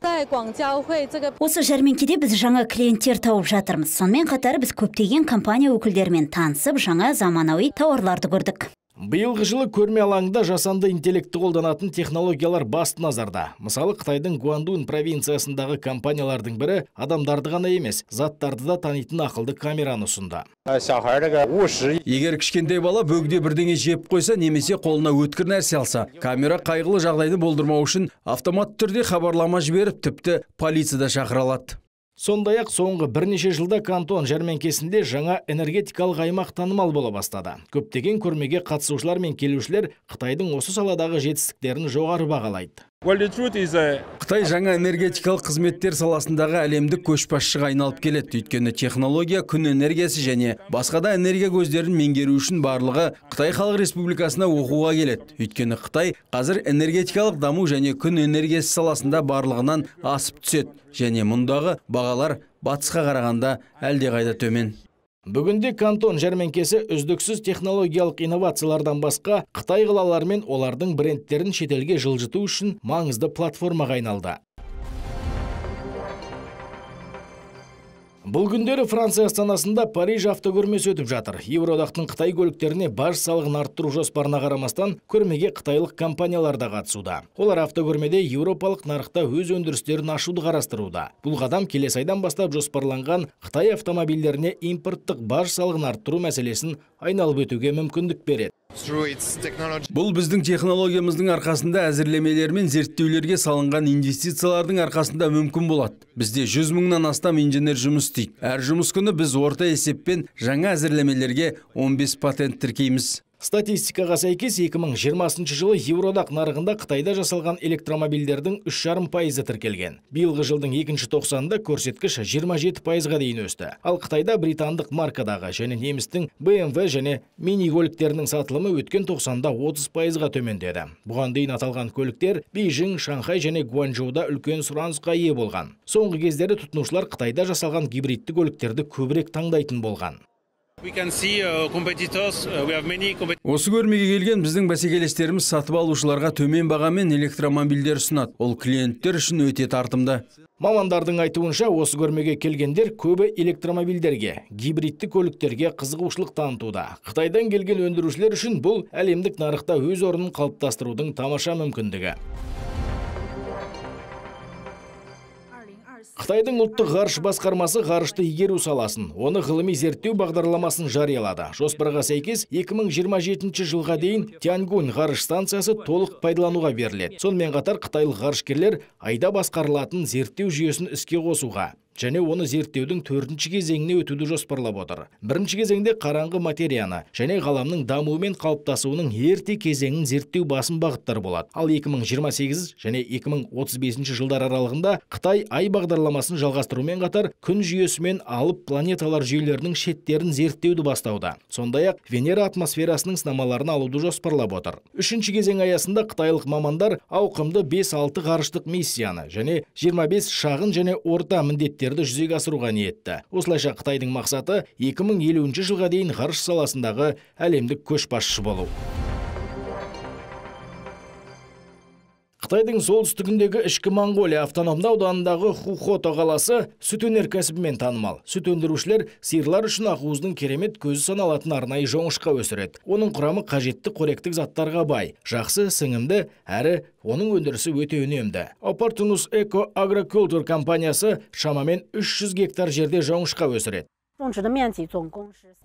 осы жәрмеңкеде біз жаңа клиенттер тауып жатырмыз сонымен қатар біз көптеген компания өкілдерімен танысып жаңа заманауи тауарларды көрдік Биылғы жылы көрме алаңында жасанды интеллектті қолданатын технологиялар басты назарда. Мысалы, Қытайдың Гуандун провинциясындағы компаниялардың бірі адамдарды ғана емес, заттарды да танитын ақылды камераны ұсынды. егер кішкентай бала бөгде бірдеңе жеп қойса немесе қолына өткір нәрсе алса камера қайғылы жағдайды болдырмау үшін автоматты түрде хабарлама жіберіп тіпті полиция да шақыра алады Сондай ақ соңғы бірнеше жылда Кантон жәрмеңкесінде жаңа энергетикалық аймақ танымал бола бастады. Көптеген көрмеге қатысушылар мен келушілер Қытайдың осы саладағы жетістіктерін жоғары бағалайды. Қытай жаңа энергетикалық қызметтер саласындағы әлемдік көшбасшыға айналып келеді. Өйткені технология күн энергиясы және басқа да энергия көздерін меңгеру үшін барлығы қытай халық республикасына оқуға келеді. Өйткені қытай қазір энергетикалық даму және күн энергиясы саласында барлығынан асып түседі. Және мұндағы бағалар батысқа қарағанда әлдеқайда төмен. Бүгінде Кантон жәрмеңкесі үздіксіз технологиялық инновациялардан басқа Қытай қалалары мен олардың брендтерін шетелге жылжыту үшін маңызды платформаға айналды. Бұл күндері Франция астанасында Париж автокөрмесі өтіп жатыр. Евроодақтың Қытай көліктеріне баж салығын арттыру жоспарына қарамастан көрмеге қытайлық компаниялар да қатысуда. Олар автокөрмеде еуропалық нарықта өз өндірістерін ашуды қарастыруда. Бұл қадам келесі айдан бастап жоспарланған Қытай автомобильдеріне импорттық баж салығын арттыру мәселесін айналып өтуге мүмкіндік береді. Бұл біздің технологиямыздың арқасында әзірлемелер мен зерттеулерге салынған инвестициялардың арқасында мүмкін болады. Бізде 100 мыңнан астам инженер жұмыс істейді. Әр жұмыс күні біз орта есеппен жаңа әзірлемелерге 15 патент тіркейміз. Статистикаға сәйкес 2020 жылы Евродақ нарығында Қытайда жасалған электромобильдердің 3,5 пайызы тіркелген. Биылғы жылдың екінші тоқсанында көрсеткіш 27 пайызға дейін өсті. Ал Қытайда британдық маркадағы және немістің BMW және мини көліктерінің сатылымы өткен тоқсанда 30 пайызға төмендеді. Бұған дейін аталған көліктер Бейжің, Шанхай және Гуанчжоуда үлкен сұранысқа ие болған. Соңғы кездері тұтынушылар Қытайда жасалған гибридті көліктерді көбірек таңдайтын болған. Осы көрмеге келген біздің бәсекелестеріміз сатып алушыларға төмен бағамен электромобильдер ұсынады ол клиенттер үшін өте тартымды Мамандардың айтуынша осы көрмеге келгендер көбі электромобильдерге, гибридті көліктерге қызығушылық танытуда. Қытайдан келген өндірушілер үшін бұл әлемдік нарықта өз орнын қалыптастырудың тамаша мүмкіндігі. Қытайдың ұлттық ғарыш басқармасы ғарышты игеру саласын, оны ғылыми зерттеу бағдарламасын жариялады. Жоспарға сәйкес 2027 жылға дейін Тяньгунь ғарыш станциясы толық пайдалануға беріледі. Сонымен қатар қытайлық ғарышкерлер айда басқарылатын зерттеу жүйесін іске қосуға және оны зерттеудің төртінші кезеңіне өтуді жоспарлап отыр. Бірінші кезеңде қараңғы материяны және ғаламның дамуы мен қалыптасуының ерте кезеңін зерттеу басым бағыттар болады. Ал 2028 және 2035 жылдар аралығында қытай ай бағдарламасын жалғастырумен қатар күн жүйесі мен алып планеталар жүйелерінің шеттерін зерттеуді бастауда. Сондай ақ венера атмосферасының сынамаларын алуды жоспарлап отыр. Үшінші кезең аясында қытайлық мамандар ауқымды 5-6 ғарыштық миссияны және 25 шағын және орта міндеттерді жүзеге асыруға ниетті. Осылайша қытайдың мақсаты 2050 жылға дейін ғарыш саласындағы әлемдік көшбасшы болу. Қытайдың солтүстігіндегі ішкі Моңғолия автономды ауданындағы Хухото қаласы сүт өнеркәсібімен танымал. Сүт өндірушілер сиырлар үшін ақуыздың керемет көзі саналатын арнайы жоңышқа өсіреді. Оның құрамы қажетті қоректік заттарға бай, жақсы сіңімді әрі оның өндірісі өте. Opportunus Eco Agriculture компаниясы шамамен 300 гектар жерде жоңышқа өсіреді.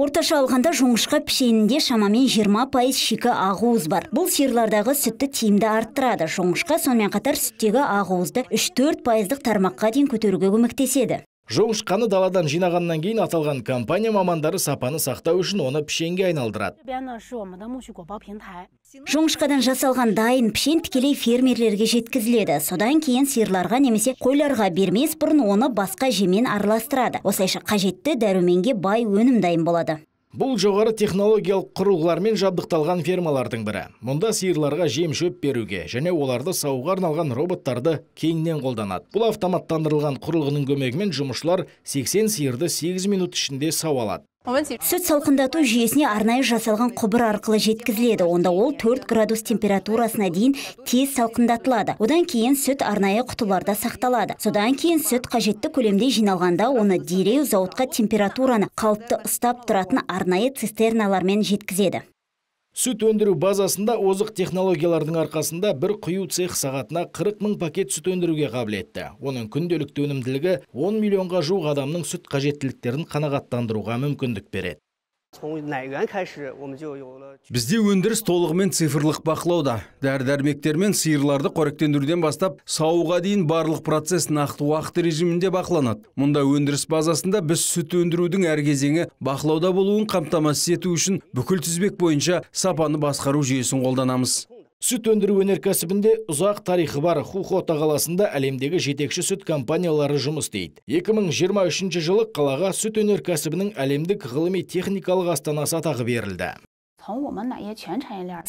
Орташа алғанда жоңышқа пішенінде шамамен 20 пайыз шикі ақуыз бар. Бұл сиырлардағы сүтті тиімді арттырады. Жоңышқа сонымен қатар сүттегі ақуызды 3-4 пайыздық тармаққа дейін көтеруге көмектеседі. Жоңышқаны даладан жинағаннан кейін аталған компания мамандары сапаны сақтау үшін оны пішенге айналдырады. Жоңышқадан жасалған дайын пішен тікелей фермерлерге жеткізіледі. Содан кейін сиырларға немесе қойларға бермес бұрын оны басқа жемен араластырады. Осылайша қажетті дәруменге бай өнім дайын болады. Бұл жоғары технологиялық құрылғылармен жабдықталған фермалардың бірі. Мұнда сиырларға жем шөп беруге және оларды сауға арналған роботтарды кеңінен қолданады. Бұл автоматтандырылған құрылғының көмегімен жұмысшылар 80 сиырды 8 минут ішінде сау алады. Сүт салқындату жүйесіне арнайы жасалған құбыр арқылы жеткізіледі. Онда ол 4 градус температурасына дейін тез салқындатылады. Одан кейін сүт арнайы құтыларда сақталады. Содан кейін сүт қажетті көлемде жиналғанда оны дереу зауытқа температураны қалыпты ұстап тұратын арнайы цистерналармен жеткізеді. Сүт өндіру базасында озық технологиялардың арқасында бір құю цех сағатына 40 мың пакет сүт өндіруге қабілетті. Оның күнделікті өнімділігі 10 миллионға жуық адамның сүт қажеттіліктерін қанағаттандыруға мүмкіндік береді. Бізде өндіріс толығымен цифрлық бақылауда. Дәрі дәрмектер мен сиырларды қоректендіруден бастап сауға дейін барлық процесс нақты уақыт режимінде бақыланады. Мұнда өндіріс базасында біз сүт өндірудің әр кезеңі бақылауда болуын қамтамасыз ету үшін бүкіл тізбек бойынша сапаны басқару жүйесін қолданамыз. Сүт өндіру өнеркәсібінде ұзақ тарихы бар Хухота қаласында әлемдегі жетекші сүт компаниялары жұмыс істейді. 2023 жылы қалаға сүт өнеркәсібінің әлемдік ғылыми техникалық астанасы атағы берілді.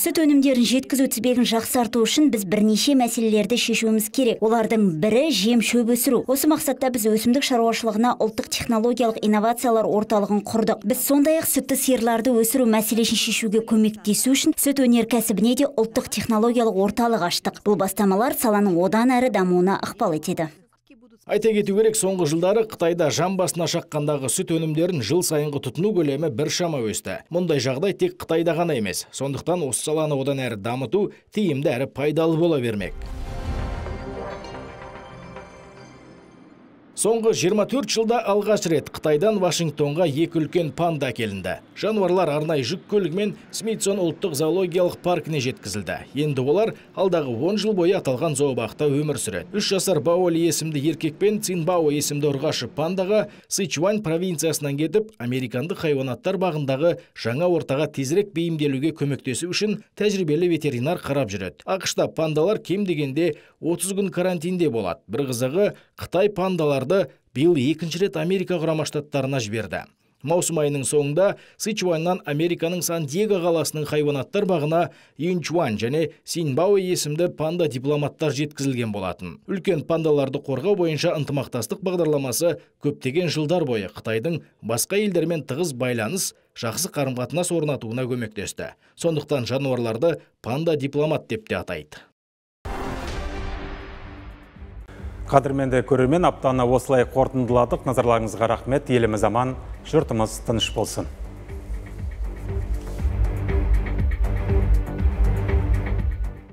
Сүт өнімдерін жеткізу тізбегін жақсарту үшін біз бірнеше мәселелерді шешуіміз керек. Олардың бірі жем шөп өсіру. Осы мақсатта біз өсімдік шаруашылығына ұлттық технологиялық инновациялар орталығын құрдық. Біз сондай ақ сүтті сиырларды өсіру мәселесін шешуге көмектесу үшін сүт өнеркәсібіне де ұлттық технологиялық орталық аштық. Бұл бастамалар саланың одан әрі дамуына ықпал етеді. Айта кету керек, соңғы жылдары Қытайда жан басына шаққандағы сүт өнімдерін жыл сайынғы тұтыну көлемі бір шама өсті. Мұндай жағдай тек Қытайда ғана емес. Сондықтан осы саланы одан әрі дамыту тиімді әрі пайдалы бола бермек. Соңғы 24 жылда алғаш рет Қытайдан Вашингтонға екі үлкен панда әкелінді. Жануарлар арнайы жүк көлігімен Смитсон ұлттық зоологиялық паркіне жеткізілді. Енді олар алдағы 10 жыл бойы аталған зообақта өмір сүреді. Үш жасар Баоли есімді еркек пен Цинбао есімді ұрғашы пандаға Сычуань провинциясынан кетіп, американдық хайуанаттар бағындағы жаңа ортаға тезірек бейімделуге көмектесу үшін тәжірибелі ветеринар қарап жүреді. ақш пандалар кем дегенде 30 күн карантинде болады. Бір қызығы Қытай пандаларды биыл екінші рет Америка құрама штаттарына жіберді. Маусым айының соңында Сычуаннан Американың Сан-Диего қаласының хайуанаттар бағына Юнчуан және Синбао есімді панда дипломаттар жеткізілген болатын. Үлкен пандаларды қорғау бойынша ынтымақтастық бағдарламасы көптеген жылдар бойы Қытайдың басқа елдермен тығыз байланыс, жақсы қарым-қатынас орнатуына көмектесті. Сондықтан жануарларды панда дипломат деп те атайды. Қадірменді көрермен аптаны осылай қорытындыладық. Назарларыңызға рахмет. Еліміз аман, жұртымыз тыныш болсын.